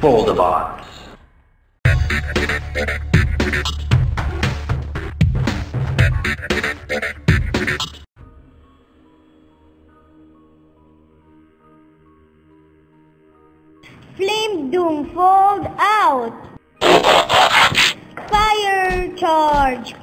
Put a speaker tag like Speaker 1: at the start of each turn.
Speaker 1: Fold.
Speaker 2: Flame Doom fold out. Fire charge.